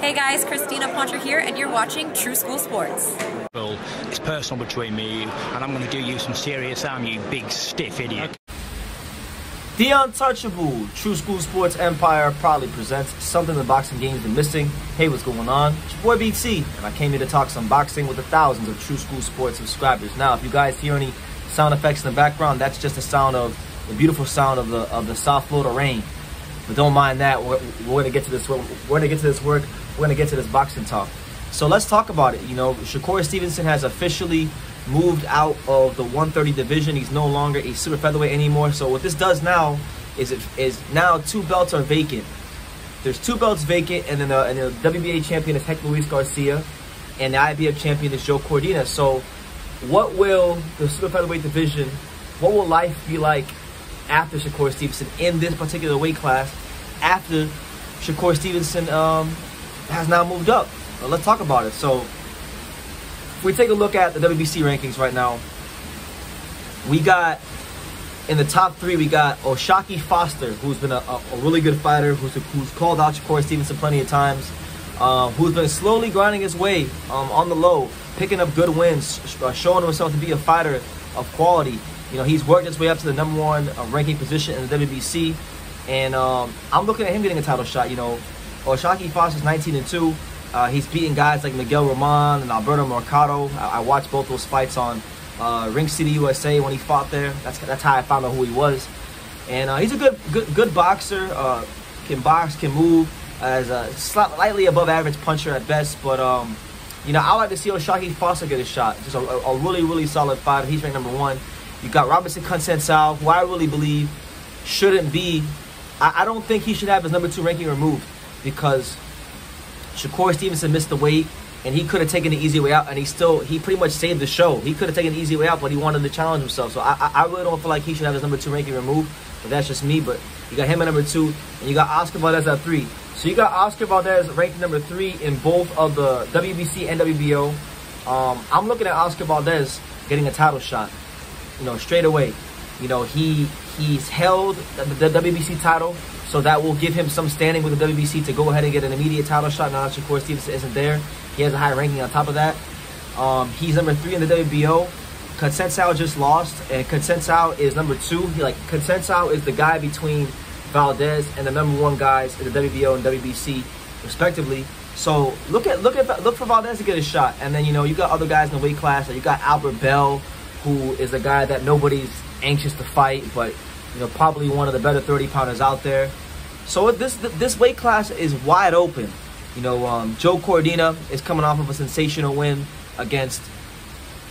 Hey guys, Christina Poncher here, and you're watching Tru School Sports. Well, it's personal between me and you, and I'm going to do you some serious harm, you big stiff idiot. The Untouchable Tru School Sports Empire proudly presents something the boxing game's been missing. Hey, what's going on? It's your boy BT, and I came here to talk some boxing with the thousands of Tru School Sports subscribers. Now, if you guys hear any sound effects in the background, that's just the sound of the beautiful sound of the of the South Florida rain. But don't mind that. We're, we're gonna get to this. We're, we're gonna get to this work. We're gonna get to this boxing talk. So let's talk about it. You know, Shakur Stevenson has officially moved out of the 130 division. He's no longer a super featherweight anymore. So what this does now is it is now two belts are vacant. There's two belts vacant, and then the, and the WBA champion is Hector Luis Garcia, and the IBF champion is Joe Cordina. So, what will the super featherweight division? What will life be like after Shakur Stevenson in this particular weight class? After Shakur Stevenson um, has now moved up. Let's talk about it. So, if we take a look at the WBC rankings right now, we got in the top three, we got O'Shaquie Foster, who's been a, a, a really good fighter, who's, who's called out Shakur Stevenson plenty of times, uh, who's been slowly grinding his way um, on the low, picking up good wins, uh, showing himself to be a fighter of quality. You know, he's worked his way up to the number one uh, ranking position in the WBC, and um, I'm looking at him getting a title shot. You know, O'Shaquie Foster's 19 and two. Uh, he's beating guys like Miguel Roman and Alberto Mercado. I, I watched both those fights on uh, Ring City USA when he fought there. That's that's how I found out who he was. And uh, he's a good good good boxer. Uh, can box, can move. As a slightly above average puncher at best, but um, you know I like to see O'Shaquie Foster get a shot. Just a, a, really really solid fighter. He's ranked number one. You got Robinson Conceição, who I really believe shouldn't be. I, I don't think he should have his number two ranking removed because Shakur Stevenson missed the weight and he could have taken the easy way out, and he still he pretty much saved the show. He could have taken the easy way out, but he wanted to challenge himself. So I, I really don't feel like he should have his number two ranking removed. But that's just me. But you got him at number two, and you got Oscar Valdez at three. So you got Oscar Valdez ranked number three in both of the WBC and WBO. Um, I'm looking at Oscar Valdez getting a title shot, you know, straight away. You know, he he's held the, the WBC title, so that will give him some standing with the WBC to go ahead and get an immediate title shot. Now that Shakur Stevenson isn't there, he has a high ranking on top of that. Um, he's number three in the WBO. Conceição just lost, and Conceição is number two. He like Conceição is the guy between Valdez and the number one guys in the WBO and WBC, respectively. So look at look at look for Valdez to get a shot, and then you know you got other guys in the weight class. Like You got Albert Bell, who is a guy that nobody's anxious to fight, but you know probably one of the better 30 pounders out there. So this this weight class is wide open. You know, um, Joe Cordina is coming off of a sensational win against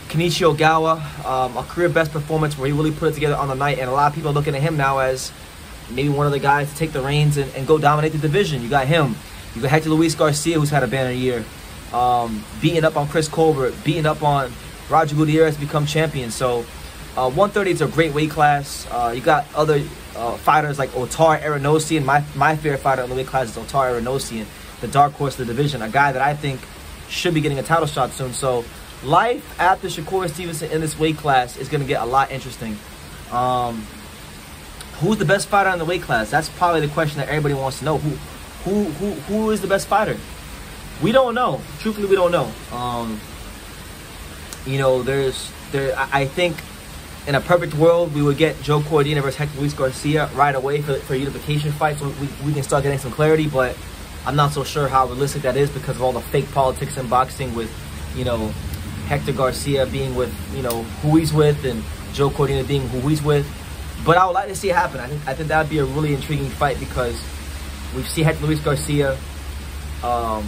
Kenichi Ogawa, um, a career best performance where he really put it together on the night, and a lot of people are looking at him now as maybe one of the guys to take the reins and, and go dominate the division. You got him. You got Hector Luis Garcia, who's had a banner year, um, beating up on Chris Colbert, beating up on Roger Gutierrez to become champion. So, uh, 130 is a great weight class. Uh, you got other uh, fighters like Otar Eranosyan. My my favorite fighter in the weight class is Otar Eranosyan the dark horse of the division, a guy that I think should be getting a title shot soon. So life after Shakur Stevenson in this weight class is going to get a lot interesting. Um, who's the best fighter in the weight class? That's probably the question that everybody wants to know. Who, who, who, who is the best fighter? We don't know. Truthfully, we don't know. Um, you know, there's there. I, I think in a perfect world, we would get Joe Cordina versus Hector Luis Garcia right away for, for unification fight, so we, we can start getting some clarity. But I'm not so sure how realistic that is because of all the fake politics in boxing with, you know, Hector Garcia being with, you know, who he's with and Joe Cordina being who he's with. But I would like to see it happen. I think, I think that would be a really intriguing fight because we've seen Hector Luis Garcia um,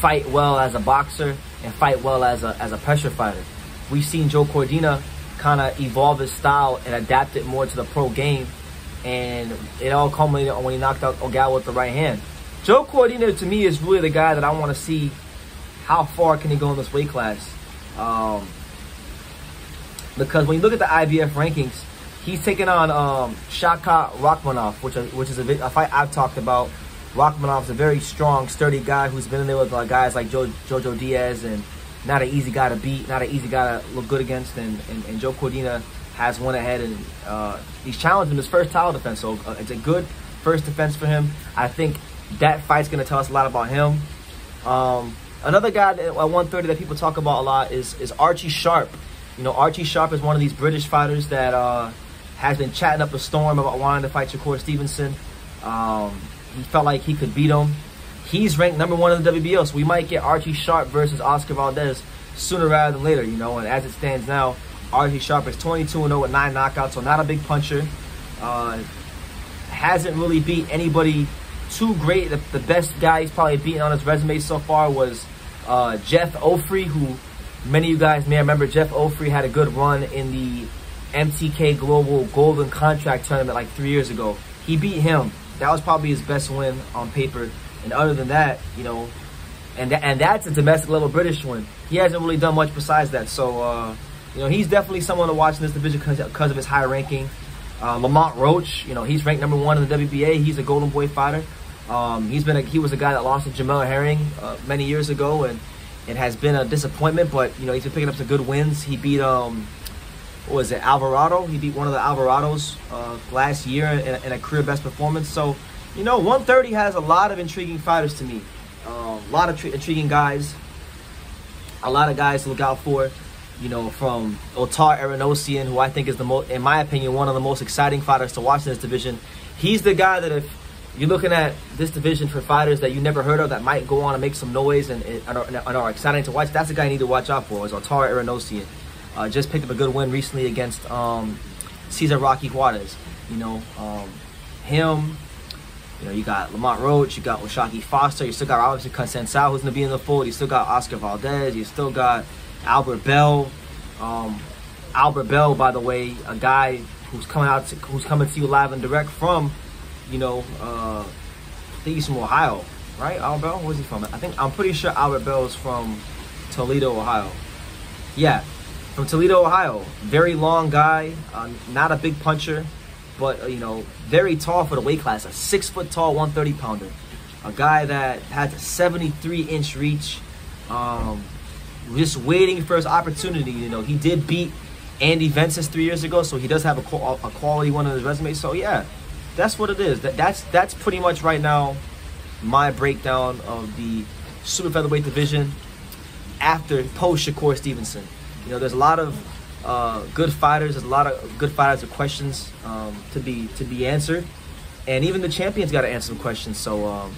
fight well as a boxer and fight well as a, as a pressure fighter. We've seen Joe Cordina kind of evolve his style and adapt it more to the pro game. And it all culminated when he knocked out Ogawa with the right hand. Joe Cordina to me is really the guy that I want to see how far can he go in this weight class. Um, because when you look at the IBF rankings, he's taking on um, Shavkat Rakhimov, which, which is a, a, fight I've talked about. Rakhimov's a very strong, sturdy guy who's been in there with uh, guys like jo- Jojo Diaz and not an easy guy to beat, not an easy guy to look good against. And, and, and Joe Cordina has one ahead, and uh, he's challenged him his first title defense. So uh, it's a good first defense for him. I think that fight's going to tell us a lot about him. Um, another guy at 130 that people talk about a lot is is Archie Sharp. You know, Archie Sharp is one of these British fighters that uh, has been chatting up a storm about wanting to fight Shakur Stevenson. Um, he felt like he could beat him. He's ranked number one in the WBO, so we might get Archie Sharp versus Oscar Valdez sooner rather than later, you know. And as it stands now, Archie Sharp is 22 0 with nine knockouts, so not a big puncher. Uh, hasn't really beat anybody too great. The, the, best guy he's probably beaten on his resume so far was uh, Jeff Ofori, who many of you guys may remember. Jeff Ofori had a good run in the MTK Global Golden Contract Tournament like three years ago. He beat him. That was probably his best win on paper. And other than that, you know, and th- and that's a domestic level British one. He hasn't really done much besides that. So, uh, you know, he's definitely someone to watch in this division because of his high ranking. Uh, Lamont Roach, you know, he's ranked number one in the WBA. He's a Golden Boy fighter. Um, he's been a, he was a guy that lost to Jamel Herring uh, many years ago, and it has been a disappointment. But you know, he's been picking up some good wins. He beat um, what was it Alvarado? He beat one of the Alvarados uh, last year in, in, a career best performance. So, you know, 130 has a lot of intriguing fighters to me. Uh, a lot of tr- intriguing guys. A lot of guys to look out for you know, from Otar Eranosyan, who I think is the most, in my opinion, one of the most exciting fighters to watch in this division. He's the guy that if you're looking at this division for fighters that you never heard of that might go on and make some noise and, and, are, and are, exciting to watch, that's the guy you need to watch out for. Is Otar Eranosyan. Uh, just picked up a good win recently against um, Cesar Rocky Juarez. You know, um, him. You know, you got Lamont Roach, you got O'Shaquie Foster, you still got obviously Conceição who's gonna be in the fold. You still got Oscar Valdez. You still got Albert Bell. Um, Albert Bell, by the way, a guy who's coming out, to, who's coming to you live and direct from, you know, uh, I think he's from Ohio, right? Albert Bell, where's he from? I think I'm pretty sure Albert Bell is from Toledo, Ohio. Yeah, from Toledo, Ohio. Very long guy, uh, not a big puncher, but uh, you know, very tall for the weight class. A six foot tall, 130 pounder. A guy that has a 73 inch reach. Um, just waiting for his opportunity. You know, he did beat Andy Vences three years ago, so he does have a, a quality one on his resume. So yeah, that's what it is. That, that's that's pretty much right now my breakdown of the super featherweight division after post Shakur Stevenson. You know, there's a lot of uh, good fighters. There's a lot of good fighters with questions um, to be to be answered, and even the champions got to answer some questions. So um,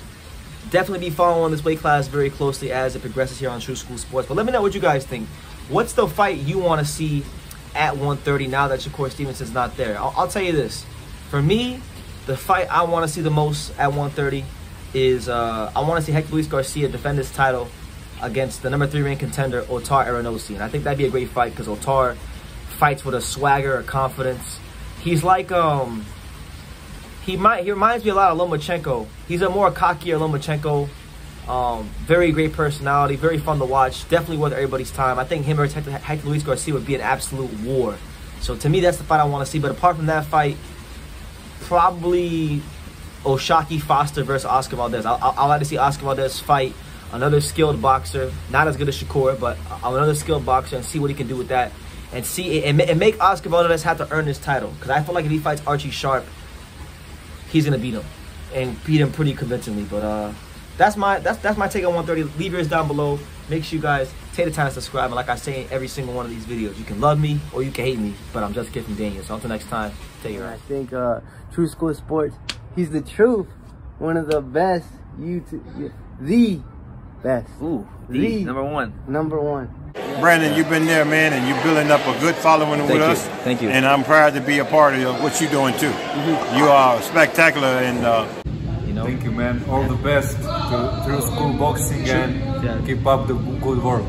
definitely be following this weight class very closely as it progresses here on Tru School Sports. But let me know what you guys think. What's the fight you want to see at 130 now that Shakur Stevenson's not there? I'll, I'll tell you this. For me, the fight I want to see the most at 130 is uh, I want to see Hector Luis Garcia defend his title against the number three ranked contender Otar Eranosyan. I think that'd be a great fight because Otar fights with a swagger, a confidence. He's like um he might he reminds me a lot of Lomachenko. He's a more cockier Lomachenko. Um, very great personality, very fun to watch. Definitely worth everybody's time. I think him versus Hector, Hector Luis Garcia would be an absolute war. So to me, that's the fight I want to see. But apart from that fight, probably O'Shaquie Foster versus Oscar Valdez. I, I, I like to see Oscar Valdez fight another skilled boxer, not as good as Shakur, but another skilled boxer, and see what he can do with that, and see and, and make Oscar Valdez have to earn his title. Because I feel like if he fights Archie Sharp, he's gonna beat him and beat him pretty convincingly. But uh, that's my that's that's my take on 130. Leave yours down below. Make sure you guys take the time to subscribe. And like I say in every single one of these videos, you can love me or you can hate me, but I'm just kidding, Daniel. So until next time, take care. I think uh, Tru School Sports, he's the truth. One of the best YouTube, the best. Ooh, the, the number one. Number one. Brandon, you've been there, man, and you're building up a good following Thank with you. us. Thank you. And I'm proud to be a part of what you're doing too. Mm-hmm. You are spectacular, and uh, you know. Thank you, man. All the best to through school boxing Sure. and Yeah. keep up the good work.